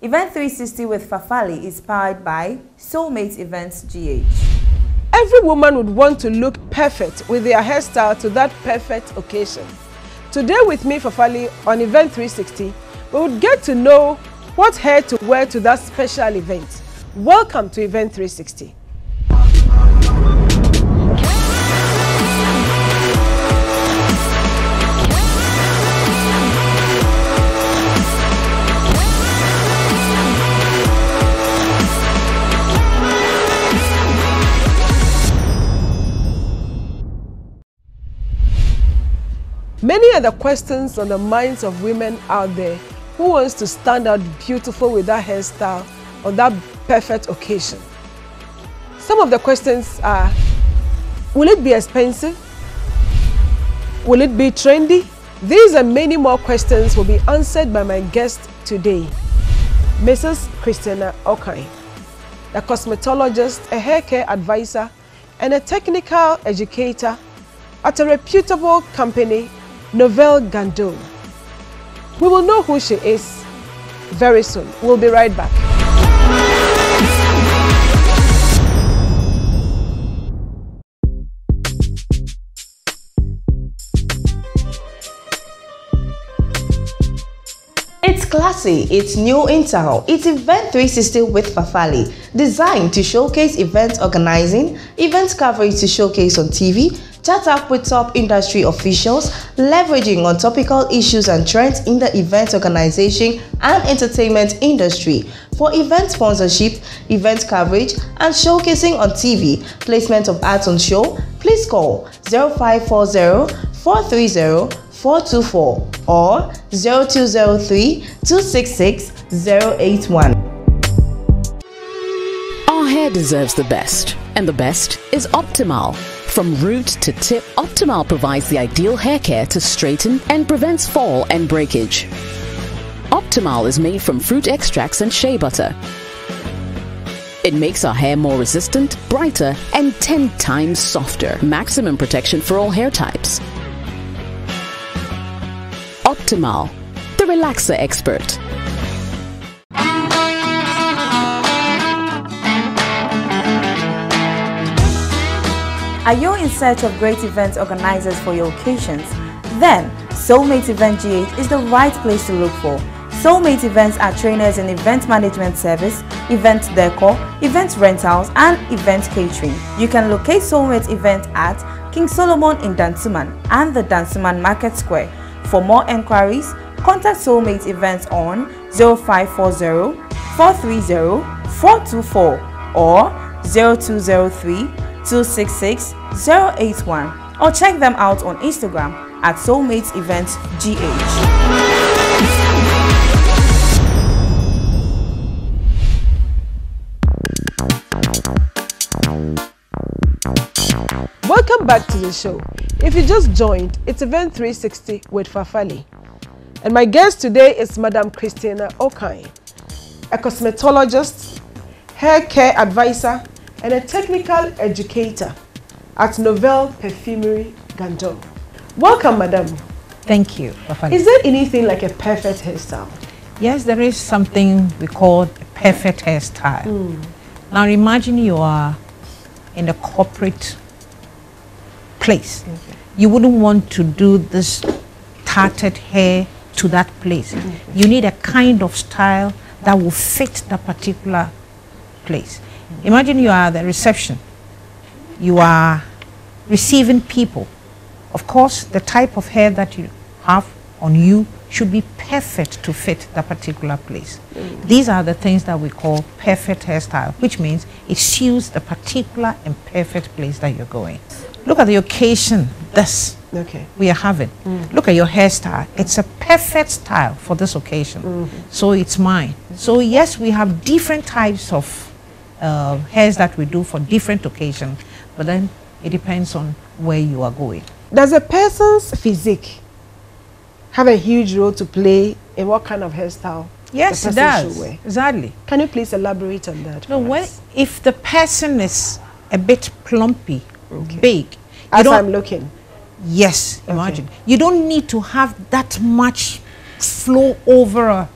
Event 360 with Fafali is powered by Soulmate Events GH. Every woman would want to look perfect with their hairstyle to that perfect occasion. Today with me, Fafali, on Event 360, we would get to know what hair to wear to that special event. Welcome to Event 360. Many are the questions on the minds of women out there who wants to stand out beautiful with that hairstyle on that perfect occasion. Some of the questions are, will it be expensive? Will it be trendy? These and many more questions will be answered by my guest today, Mrs. Christina Okai, a cosmetologist, a hair care advisor, and a technical educator at a reputable company Novelle Gandour. We will know who she is very soon. We'll be right back. It's classy, it's new in town. It's Event 360 with Fafali, designed to showcase event organizing, event coverage to showcase on TV, chat up with top industry officials, leveraging on topical issues and trends in the event organization and entertainment industry. For event sponsorship, event coverage, and showcasing on TV, placement of ads on show, please call 0540 430 424 or 0203 266 081. Our hair deserves the best, and the best is Optimal. From root to tip, Optimal provides the ideal hair care to straighten and prevents fall and breakage. Optimal is made from fruit extracts and shea butter. It makes our hair more resistant, brighter, and 10 times softer. Maximum protection for all hair types. Optimal, the relaxer expert. Are you in search of great event organizers for your occasions? Then, Soulmate Event GH is the right place to look for. Soulmate Events are trainers in event management service, event decor, event rentals, and event catering. You can locate Soulmate Event at King Solomon in Dansoman and the Dansoman Market Square. For more enquiries, contact Soulmate Events on 0540 430 424 or 0203 266 081 or check them out on Instagram at Soulmates Events GH. Welcome back to the show. If you just joined, it's Event 360 with Fafali. And my guest today is Madam Christina Okai, a cosmetologist, hair care advisor, and a technical educator at Novelle Perfumery Gandour. Welcome, Madam. Thank you. Is there anything like a perfect hairstyle? Yes, there is something we call a perfect hairstyle. Hmm. Now imagine you are in a corporate place. You wouldn't want to do this tarted hair to that place. You need a kind of style that will fit that particular place. Imagine you are at the reception. You are receiving people. Of course, the type of hair that you have on you should be perfect to fit that particular place. These are the things that we call perfect hairstyle, which means it suits the particular and perfect place that you're going. Look at the occasion, this Okay. we are having. Mm. Look at your hairstyle. It's a perfect style for this occasion. Mm-hmm. So it's mine. So yes, we have different types of uh, hairs that we do for different occasions, but then it depends on where you are going. Does a person's physique have a huge role to play in what kind of hairstyle Yes, the it person should does. wear? Exactly. Can you please elaborate on that? No, when, if the person is a bit plumpy, big, As I'm looking. Yes, imagine. You don't need to have that much flow over a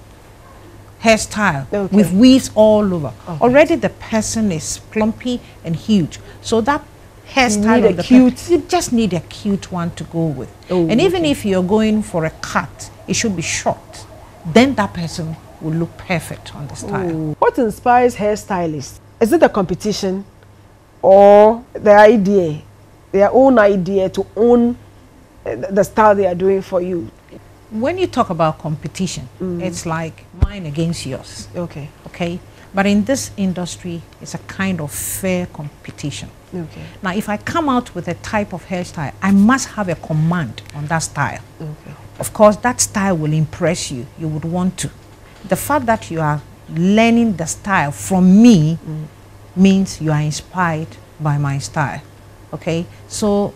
hairstyle Okay. with weaves all over. Already the person is plumpy and huge. So that hairstyle of the cute- per- you just need a cute one to go with. Oh, and even if you're going for a cut, it should be short. Then that person will look perfect on the style. What inspires hairstylists? Is it the competition or the idea, their own idea to own uh, the style they are doing for you? When you talk about competition, Mm. it's like mine against yours. Okay. okay but in this industry it's a kind of fair competition Okay. now if i come out with a type of hairstyle i must have a command on that style Okay. of course that style will impress you you would want to the fact that you are learning the style from me means you are inspired by my style okay so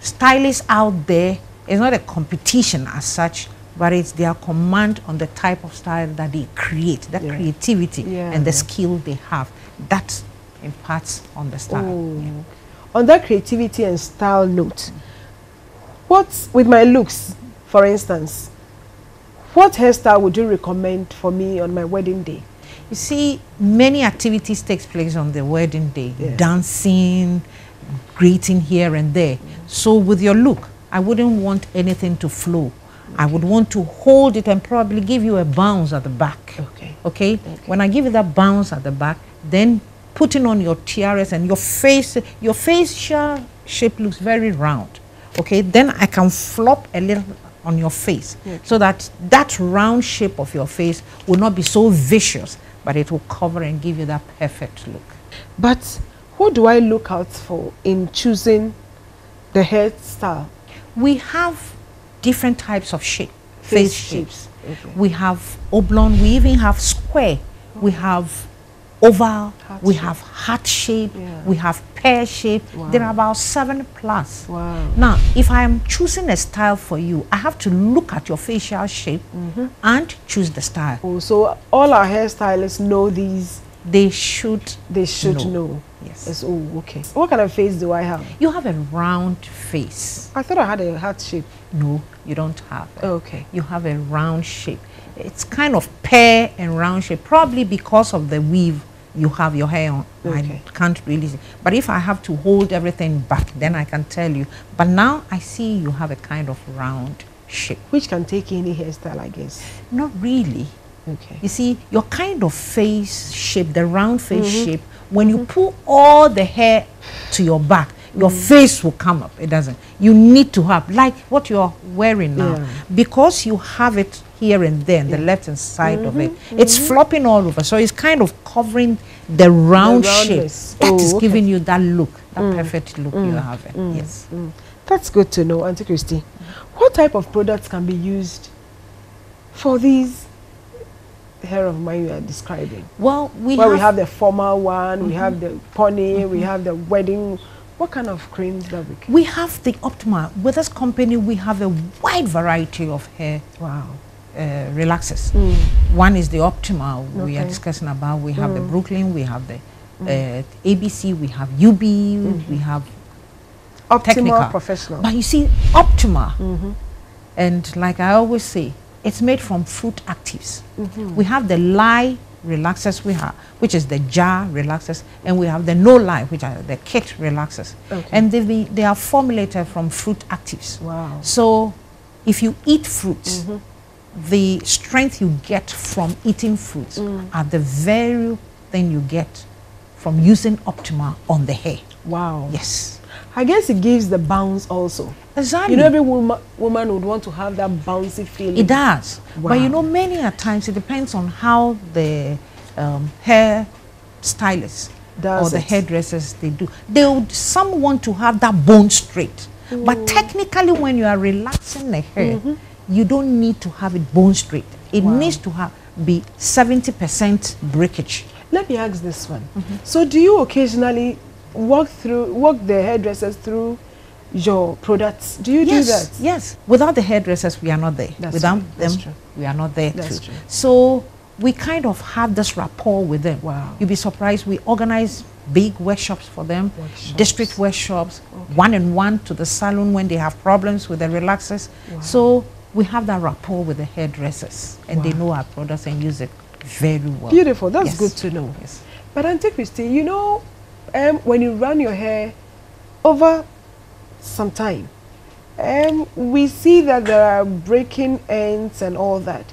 stylists out there is not a competition as such but it's their command on the type of style that they create the Yeah. creativity Yeah. and the skill they have that imparts on the style Oh. Yeah. On that creativity and style note, what with my looks, for instance, what hairstyle would you recommend for me on my wedding day? You see, many activities takes place on the wedding day. Dancing, greeting here and there. So with your look, I wouldn't want anything to flow. I would want to hold it and probably give you a bounce at the back. Okay. Okay? When I give you that bounce at the back, then putting on your tiaras and your face, your facial shape looks very round. Okay? Then I can flop a little on your face so that that round shape of your face will not be so vicious, but it will cover and give you that perfect look. But who do I look out for in choosing the hairstyle? We have different types of shape, Face face, shapes. Okay. We have oblong, we even have square, we have oval, Heart we shape. have heart shape, Yeah. we have pear shape. Wow. There are about seven plus. Wow. Now, if I am choosing a style for you, I have to look at your facial shape Mm-hmm. and choose the style. Oh, so all our hairstylists know these. They should They should know. know. Yes. Yes. Oh, okay. What kind of face do I have? You have a round face. I thought I had a heart shape. No, you don't have. it. Oh, okay. you have a round shape. It's kind of pear and round shape, probably because of the weave you have your hair on. Okay. I can't really see. But if I have to hold everything back, then I can tell you. But now I see you have a kind of round shape. Which can take any hairstyle, I guess. Not really. Okay. You see, your kind of face shape, the round face Mm-hmm. shape, when you pull all the hair to your back, your Mm. face will come up. It doesn't. You need to have, like what you're wearing now, Yeah. because you have it here and there, the left hand side of it, Mm-hmm. it's flopping all over. So it's kind of covering the round shape. roundness. That Oh, is okay. Mm. giving you that look, that perfect look you have. Yes. That's good to know, Auntie Christy. What type of products can be used for these hair of mine you are describing? Well, we Well, have, we have the formal one, we have the pony, we have the wedding. What kind of creams that we can? we have the Optima. With this company, we have a wide variety of hair Wow. uh, relaxers. One is the Optima we are Mm. discussing about. We have the Brooklyn, we have the uh, ABC, we have UB, Mm-hmm. we have Optimal technical. professional. But you see, Optima, Mm-hmm. and like I always say, it's made from fruit actives. Mm-hmm. We have the lye relaxers we have, which is the jar relaxers, and we have the no lye, which are the kit relaxers. Okay. And they, be, they are formulated from fruit actives. Wow. So if you eat fruits, Mm-hmm. the strength you get from eating fruits Mm. are the very thing you get from using Optima on the hair. Wow. Yes. I guess it gives the bounce also. Exactly. You know, every woman, woman would want to have that bouncy feeling. It does. But you know, many a times it depends on how the um, hair stylists Does or the it. hairdressers they do. They would some want to have that bone straight. But technically, when you are relaxing the hair, Mm-hmm. you don't need to have it bone straight. It needs to have be seventy percent breakage. Let me ask this one. Mm-hmm. So, do you occasionally walk through, walk the hairdressers through your products? Do you yes, do that? Yes. Without the hairdressers, we are not there. That's Without true. Them, we are not there That's too. true. So we kind of have this rapport with them. Wow. You'll be surprised. We organize big workshops for them, Workshops. district workshops, one and one to the salon when they have problems with the relaxers. So we have that rapport with the hairdressers, and they know our products and use it very well. Beautiful. That's Yes. good to know. Yes. But Auntie Christy, you know, um, when you run your hair over some time, um, we see that there are breaking ends and all that.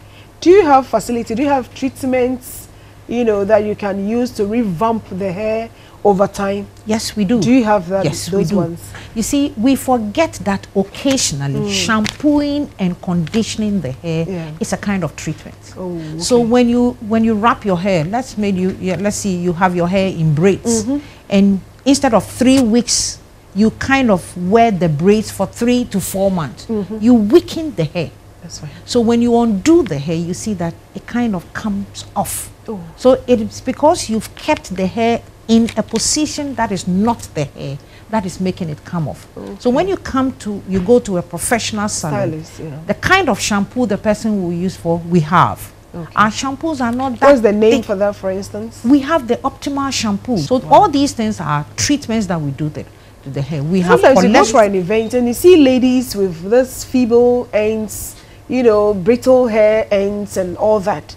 Do you have facility? Do you have treatments, you know, that you can use to revamp the hair over time? Yes, we do. Do you have that? Yes, those we do. ones. You see, we forget that occasionally shampooing and conditioning the hair Yeah. is a kind of treatment. Oh, So when you when you wrap your hair, let's make you yeah, let's see you have your hair in braids, Mm-hmm. and instead of three weeks, you kind of wear the braids for three to four months. Mm-hmm. You weaken the hair. That's fine. So when you undo the hair, you see that it kind of comes off. Oh. So it's because you've kept the hair in a position that is not the hair that is making it come off. So when you come to, you go to a professional salon, Stylist, yeah. the kind of shampoo the person will use for, we have. Okay. Our shampoos are not that What's the name thick. for that, for instance? We have the optimal shampoo. So all these things are treatments that we do the, to the hair. We have Sometimes you go for an event and you see ladies with this feeble ends, you know, brittle hair ends and all that.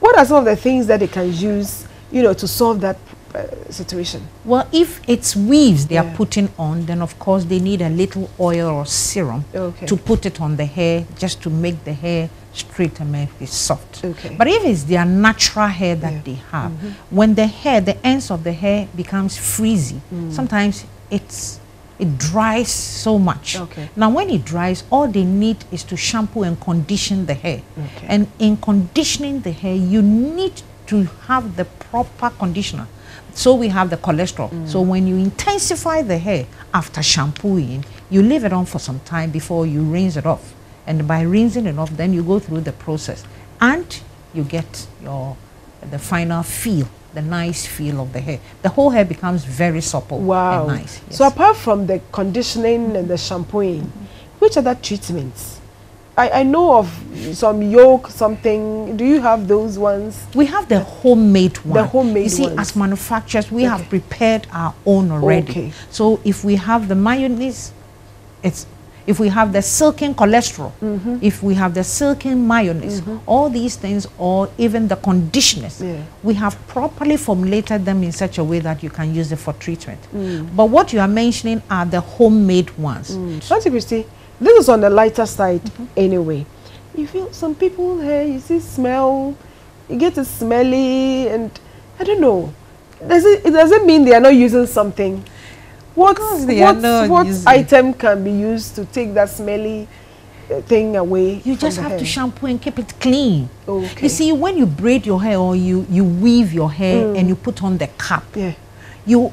What are some of the things that they can use, you know, to solve that uh, situation? Well, if it's weaves they Yeah. are putting on, then of course they need a little oil or serum Okay. to put it on the hair just to make the hair straight and make it soft. Okay. But if it's their natural hair that Yeah. they have, when the hair, the ends of the hair becomes frizzy, Mm. sometimes it's it dries so much. Okay. Now, when it dries, all they need is to shampoo and condition the hair. Okay. And in conditioning the hair, you need to have the proper conditioner. So we have the cholesterol. Mm. So when you intensify the hair after shampooing, you leave it on for some time before you rinse it off. And by rinsing it off, then you go through the process and you get your the final feel, the nice feel of the hair. The whole hair becomes very supple Wow. and nice. So apart from the conditioning and the shampooing, which other treatments? I, I know of some yolk, something. Do you have those ones? We have the homemade one. The homemade You see, ones. as manufacturers, we Okay. have prepared our own already. Okay. So if we have the mayonnaise, it's if we have the silken cholesterol, Mm-hmm. if we have the silken mayonnaise, all these things, or even the conditioners, Yeah. we have properly formulated them in such a way that you can use it for treatment. Mm. But what you are mentioning are the homemade ones. Auntie Christy, this is on the lighter side Mm-hmm. anyway. You feel some people here, you see smell, you get it smelly, and I don't know. Does it, it doesn't mean they are not using something. What, what, what item can be used to take that smelly uh, thing away? You just have to shampoo and keep it clean. Okay. You see, when you braid your hair or you, you weave your hair and you put on the cap, Mm. Yeah. you,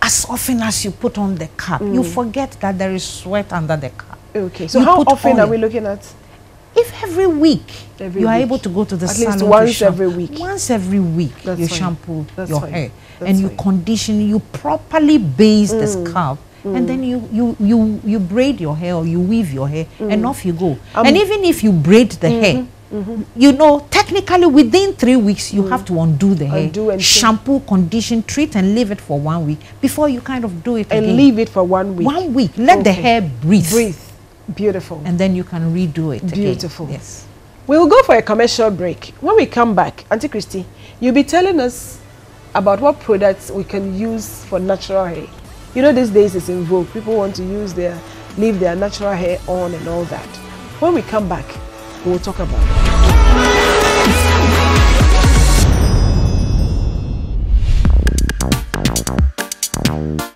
as often as you put on the cap, you Mm. forget that there is sweat under the cap. Okay. So You how often are we looking at? If every week Every you are week. able to go to the At least salon once every week. once every week That's you fine. shampoo That's your fine. hair That's and you fine. condition, you properly base the Mm. And then you, you, you, you braid your hair or you weave your hair Mm. and off you go. Um, and even if you braid the hair, mm-hmm, you know, technically within three weeks, you have to undo the hair, Mm. Undo and shampoo, condition, treat, and leave it for one week before you kind of do it And again. leave it for one week. One week. Let the hair breathe. Breathe. Beautiful. And then you can redo it again. Beautiful. Yes. We'll go for a commercial break. When we come back, Auntie Christy, you'll be telling us about what products we can use for natural hair. You know, these days it's in vogue. People want to use their, leave their natural hair on and all that. When we come back, we'll talk about it.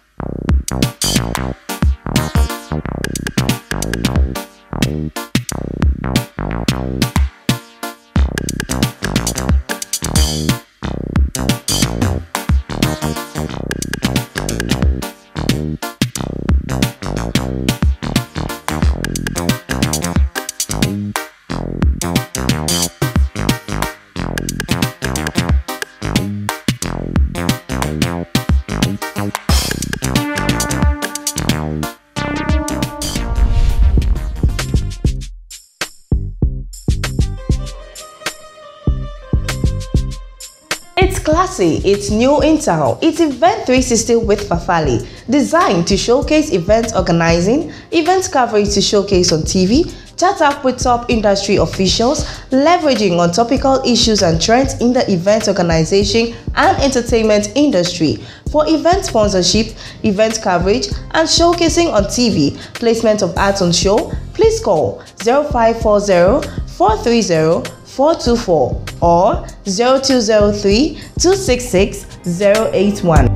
It's new in town. It's Event 360 with Fafali, designed to showcase event organizing, event coverage to showcase on TV, chat Chat up with top industry officials, leveraging on topical issues and trends in the event organization and entertainment industry for event sponsorship, event coverage, and showcasing on TV, placement of ads on show, please call 0540 430 424 or 0203 266 081.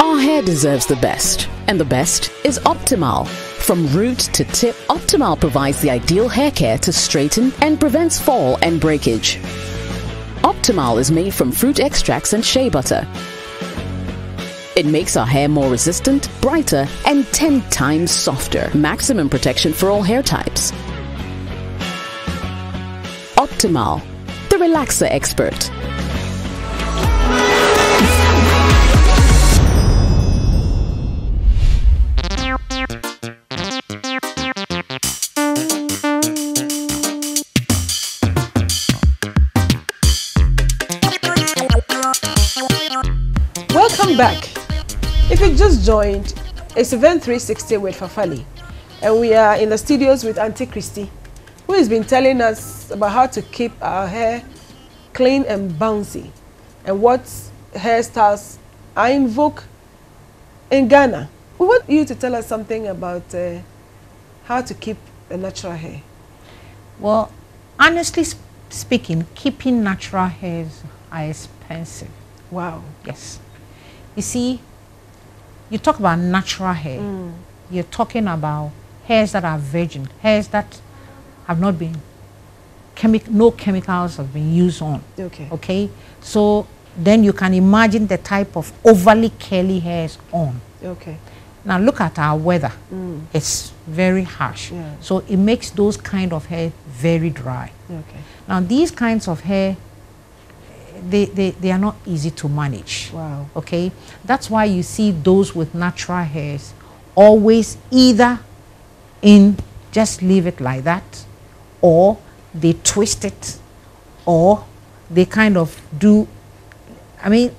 Our hair deserves the best, and the best is Optimal. From root to tip, Optimal provides the ideal hair care to straighten and prevents fall and breakage. Optimal is made from fruit extracts and shea butter. It makes our hair more resistant, brighter, and 10 times softer. Maximum protection for all hair types. Optimal, the relaxer expert. Welcome back. If you just joined, it's Event 360 with Fafali, and we are in the studios with Auntie Christy, who has been telling us about how to keep our hair clean and bouncy, and what hairstyles are in vogue in Ghana. We want you to tell us something about uh, how to keep a natural hair. Well, honestly sp- speaking, keeping natural hairs are expensive. Wow. Yes. You see, you talk about natural hair. You're talking about hairs that are virgin, hairs that have not been chemic no chemicals have been used on. Okay. Okay. So then you can imagine the type of overly curly hairs on. Okay. Now look at our weather. Mm. It's very harsh. Yeah. So it makes those kind of hair very dry. Okay. Now these kinds of hair, they, they, they are not easy to manage. Wow. Okay? That's why you see those with natural hairs always either in just leave it like that or they twist it or they kind of do, I mean,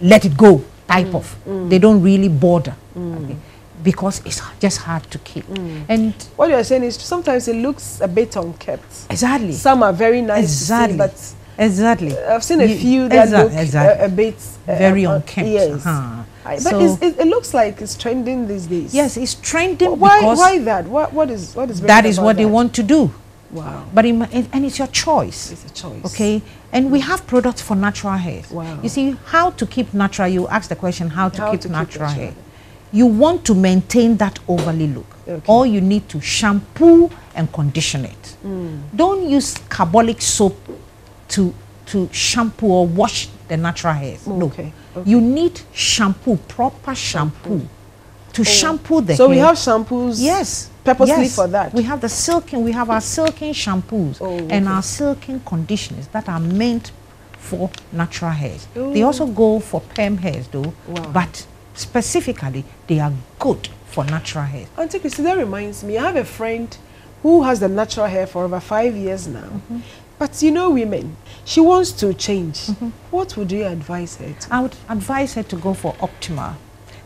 let it go type of. They don't really bother. Okay? Because it's just hard to keep. And What you're saying is sometimes it looks a bit unkept. exactly. Some are very nice exactly. to see, but exactly. I've seen a You- few that exa- look exactly. a, a bit uh, very uh, unkempt. Yes, Uh-huh. I- but So- it's, it, it looks like it's trending these days. Yes, it's trending Why? because Why that? What? What is? What is? that brilliant is about what they want to do. Wow. But mi- and it's your choice. It's a choice. Okay, and we have products for natural hair. Wow. You see, how to keep natural? You ask the question, how to How keep to natural natural hair? You want to maintain that overly look. Okay. All you need to shampoo and condition it. Hmm. Don't use carbolic soap to to shampoo or wash the natural hairs. no, Okay, okay. you need shampoo, proper shampoo, to shampoo the So hair. we have shampoos. Yes. Purposely yes. for that. We have the silken, we have our silken shampoos Oh, and our silken conditioners that are meant for natural hairs. They also go for perm hairs though, Wow. but specifically they are good for natural hairs. Auntie Christy, that reminds me. I have a friend who has the natural hair for over five years now. Mm-hmm. But you know, women, she wants to change. Mm-hmm. What would you advise her to? I would advise her to go for Optima.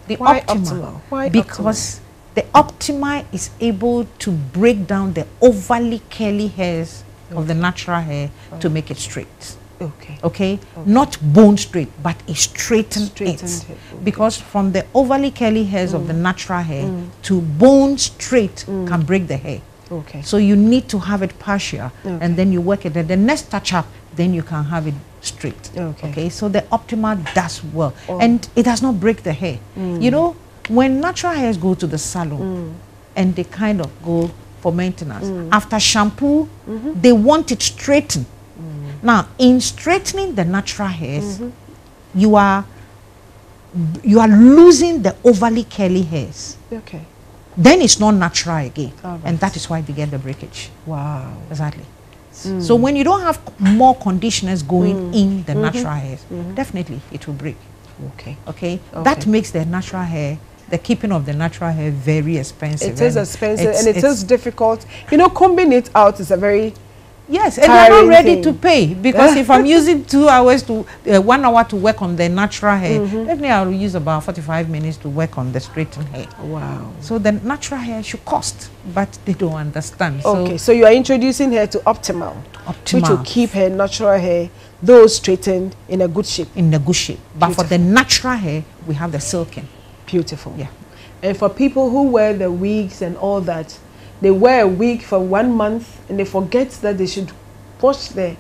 The Why Optima, Optimal? Why because the Optima is able to break down the overly curly hairs of the natural hair to oh. make it straight. Okay. okay, not bone straight but a straightened, Straightened it. Hair, okay. because from the overly curly hairs of the mm. natural hair mm. to bone straight mm. can break the hair. Okay. so you need to have it partial Okay. and then you work it. And the next touch up then you can have it straight. Okay. so the optima does well. Oh. and it does not break the hair. You know when natural hairs go to the salon mm. and they kind of go for maintenance mm. after shampoo mm-hmm. they want it straightened mm. now, in straightening the natural hairs, mm-hmm. you are you are losing the overly curly hairs. Okay. Then it's not natural again, All and that is why they get the breakage. Wow. Exactly. So when you don't have more conditioners going in the mm-hmm. natural hairs, definitely it will break. Okay. Okay? that makes the natural hair, the keeping of the natural hair, very expensive. It is expensive it's- and it it's- is difficult. You know, combing it out is a very Yes, and they're not ready thing. to pay because if I'm using two hours to uh, one hour to work on the natural hair, Mm-hmm. definitely I'll use about 45 minutes to work on the straightened hair. Wow. So the natural hair should cost, but they don't understand. Okay, so you are introducing her to Optimal, which will keep her natural hair, though straightened, in a good shape. in a good shape. But for the natural hair, we have the silken. Beautiful. Yeah. And for people who wear the wigs and all that, they wear a wig for one month and they forget that they should wash their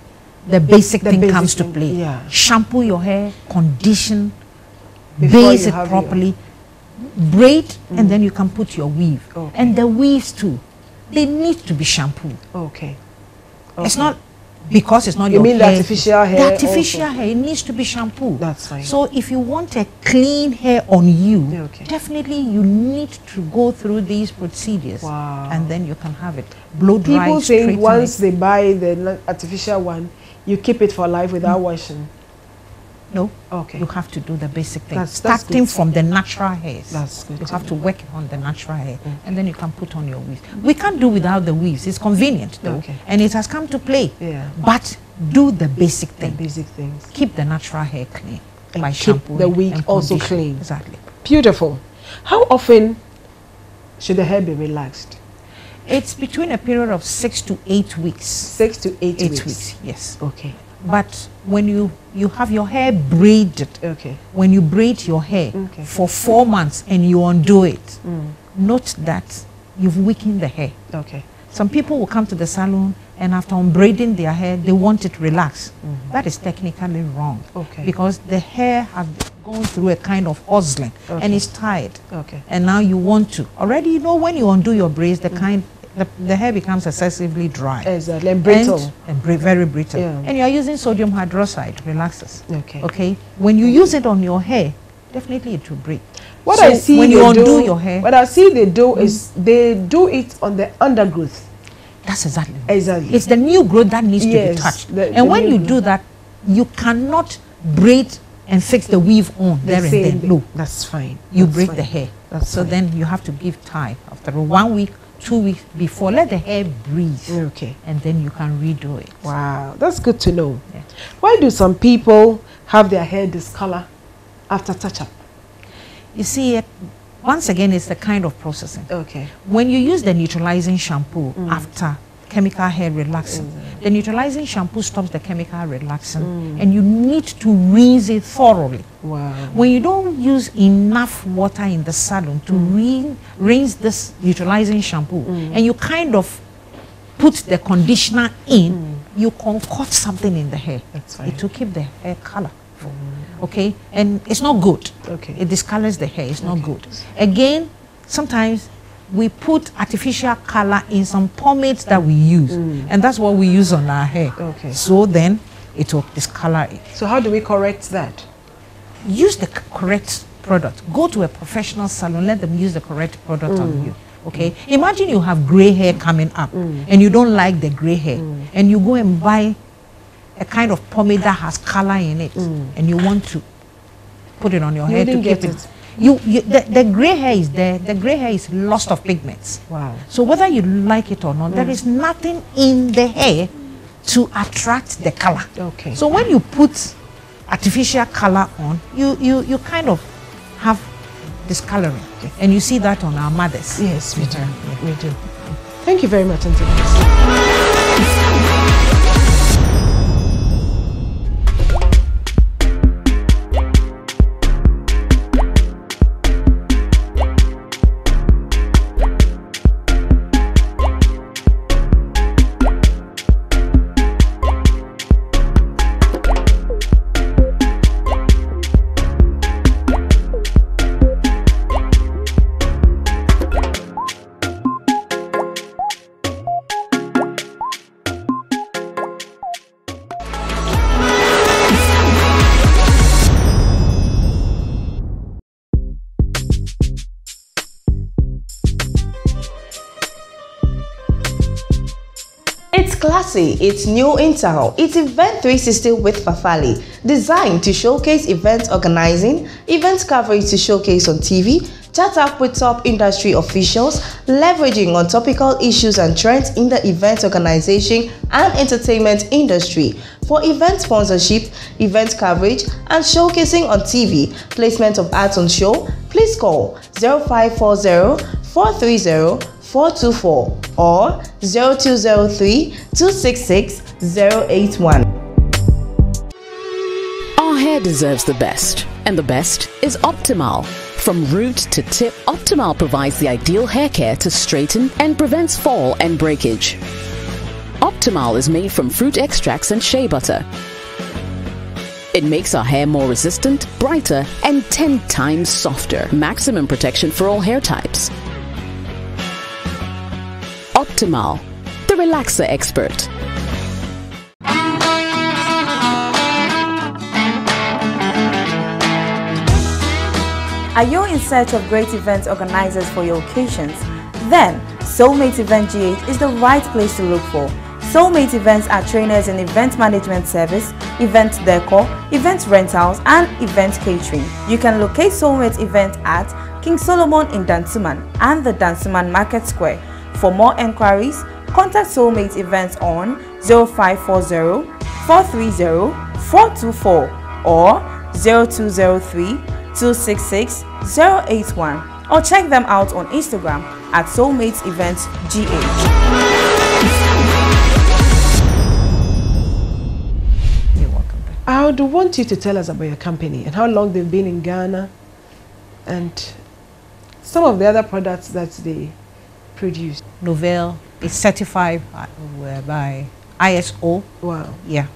The basic The thing basic comes to play. yeah. Shampoo your hair, condition, Before base it have your- Mm. properly, braid, and then you can put your weave. Okay. And the weaves too, they need to be shampooed. Okay. It's not because it's not You your mean the hair. artificial hair The artificial also? hair it needs to be shampooed. That's fine. So if you want a clean hair on you, Okay. definitely you need to go through these procedures, Wow. and then you can have it blow dry. People think once it. they buy the artificial one, you keep it for life without mm. washing. No, Okay. you have to do the basic thing. That's- that's Starting good. from the natural hairs. That's good You have to work on the natural hair, mm. and then you can put on your weaves. We can't do without the weaves. It's convenient though, Okay. and it has come to play. Yeah. But do the basic The basic things. keep the natural hair clean And by keep shampoo the wig also clean. Exactly. Beautiful. How often should the hair be relaxed? It's between a period of six to eight weeks. Six to eight, Eight weeks. weeks. yes. Okay. But when you you have your hair braided, Okay. when you braid your hair Okay. Mm. for four months and you undo it, note that you've weakened the hair. Okay. Some people will come to the salon and after unbraiding their hair, they want it relaxed. That is technically wrong. Okay. Because the hair has gone through a kind of hustling Okay. and it's tired. Okay. And now you want to. Already you know when you undo your braids, the kind the, the hair becomes excessively dry. Exactly. And brittle. And, and bri- very brittle. Yeah. And you are using sodium hydroxide, relaxes. Okay. Okay. When you use it on your hair, definitely it will break. What So I see when you undo do, your hair, what I see they do mm. is they do it on the undergrowth. that's exactly. Exactly. It's the new growth that needs to be touched. the- the and when new you growth. do that, you cannot braid and fix the weave on The there and then. No, That's fine. you That's break fine. the hair. That's so fine. then you have to give time after one week, two weeks before. Let the hair breathe, Okay. and then you can redo it. Wow, that's good to know. Yeah. Why do some people have their hair discolor after touch up? You see, once again, it's the kind of processing. Okay. When you use the neutralizing shampoo Mm. after chemical hair relaxing, the neutralizing shampoo stops the chemical relaxing, Mm. and you need to rinse it thoroughly. Wow. When you don't use enough water in the salon to Mm. rin- rinse this neutralizing shampoo, and you kind of put the conditioner in, you concoct something in the hair. Mm. That's fine. It will keep the hair color. Okay, and it's not good. Okay. It discolors the hair. It's not good. Again, sometimes we put artificial color in some pomades that we use, mm. and that's what we use on our hair. Mm. Okay. So then it will discolor it So how do we correct that? use the correct product. Go to a professional salon, let them use the correct product on mm. you. Okay? Imagine you have gray hair coming up mm. and you don't like the gray hair and you go and buy a kind of pomade that has color in it and you want to put it on your You hair to wouldn't keep get it. it. You, you the, the gray hair is there. The gray hair is lost of pigments. Wow. So whether you like it or not, there mm. is nothing in the hair to attract the color. Okay. So when you put artificial color on, you you you kind of have discoloring, and you see that on our mothers. Yes, we do. We do. Thank you very much, Auntie. It's new in town. It's Event 360 with Fafali, designed to showcase event organizing, event coverage to showcase on TV, Chat up with top industry officials, leveraging on topical issues and trends in the event organization and entertainment industry for event sponsorship, event coverage, and showcasing on TV, placement of ads on show, please call 0540 430 424 or 0203 266 081. Our hair deserves the best, and the best is Optimal. From root to tip, Optimal provides the ideal hair care to straighten and prevents fall and breakage. Optimal is made from fruit extracts and shea butter. It makes our hair more resistant, brighter, and 10 times softer. Maximum protection for all hair types. Optimal, the relaxer expert. Are you in search of great event organizers for your occasions? Then, Soulmate Event GH is the right place to look for. Soulmate Events are trainers in event management service, event decor, event rentals, and event catering. You can locate Soulmate Event at King Solomon in Dansoman and the Dansoman Market Square. For more enquiries, contact Soulmate Events on 0540 430 424 or 0203 266 081 or check them out on Instagram at Soulmates Events GH. You're welcome. I would want you to tell us about your company and how long they've been in Ghana and some of the other products that they produce. Novell is certified by, ISO. Wow. Yeah.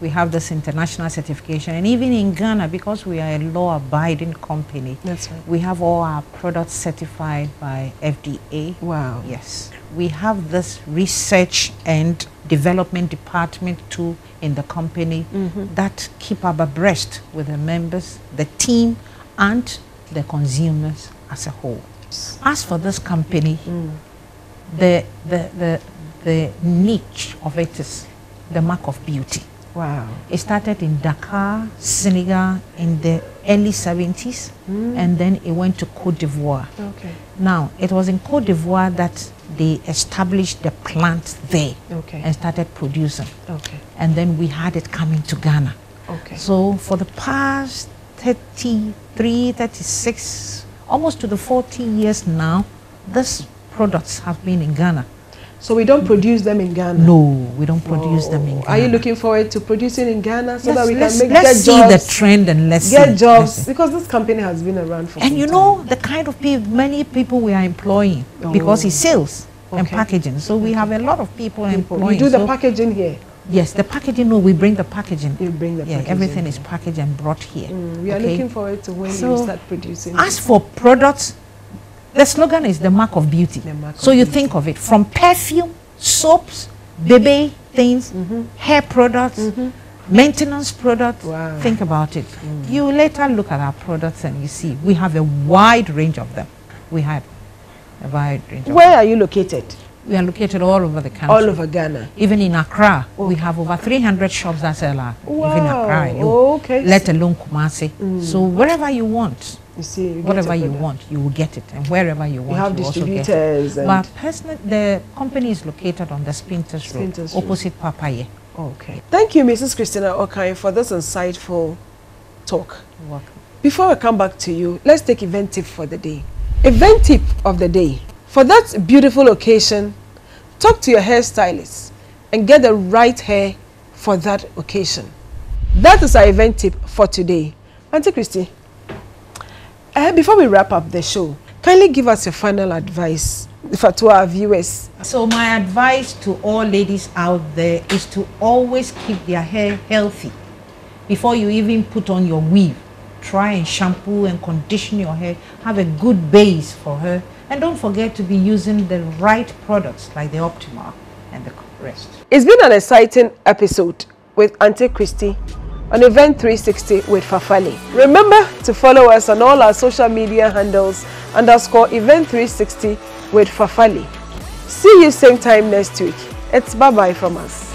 We have this international certification. And even in Ghana, because we are a law abiding company, That's right. we have all our products certified by FDA. Wow. Yes. We have this research and development department too in the company mm-hmm. that keep up abreast with the members, the team, and the consumers as a whole. As for this company, the, the, the, the niche of it is the mark of beauty. Wow. It started in Dakar, Senegal in the early 70s, hmm. and then it went to Cote d'Ivoire. Okay. Now, it was in Cote d'Ivoire that they established the plant there Okay. and started producing. Okay. And then we had it coming to Ghana. Okay. So for the past 33, 36, almost to the 40 years now, these products have been in Ghana. So we don't produce them in Ghana. No, we don't produce them in Oh. Ghana. Are you looking forward to producing in Ghana so Yes, that we let's, can make let's get see jobs? the trend and let's get see. jobs Let's see. because this company has been around for And you time. know the kind of people, many people we are employing because Oh. it's sales and packaging. So we have a lot of people, People. employing. You do the So- packaging here. Yes, the packaging. No, we bring the packaging. You bring the yeah, packaging everything is packaged and brought here. Mm, we are okay? looking forward to when you start producing. As for products, the slogan is the mark of beauty. Mark so of you beauty. think of it from perfume, soaps, baby things, mm-hmm. hair products, mm-hmm. maintenance products. Wow. Think about it. Mm. You later look at our products and you see we have a wide range of them. We have a wide range. Of Where are you located? We are located all over the country. All over Ghana. Even in Accra, oh. we have over 300 shops that sell our, wow. even Accra. alone, Oh, okay. Let alone Kumasi. Mm. So wherever you want, You see, you whatever you want, you will get it, and wherever you You want, have you also get it. distributors and But personally, the company is located on the Spintex Road, Spintex Road. opposite Papaye. okay. Thank you, Mrs. Christina Okai, for this insightful talk. You're welcome. Before I come back to you, let's take event tip for the day. Event tip of the day. For that beautiful occasion, talk to your hairstylist and get the right hair for that occasion. That is our event tip for today. Auntie Christy, uh, before we wrap up the show, kindly give us your final advice for, to our viewers. So my advice to all ladies out there is to always keep their hair healthy. Before you even put on your weave, try and shampoo and condition your hair. Have a good base for her. And don't forget to be using the right products like the Optimal and the rest. It's been an exciting episode with Auntie Christy on Event 360 with Fafali. Remember to follow us on all our social media handles underscore Event 360 with Fafali. See you same time next week. It's bye bye from us.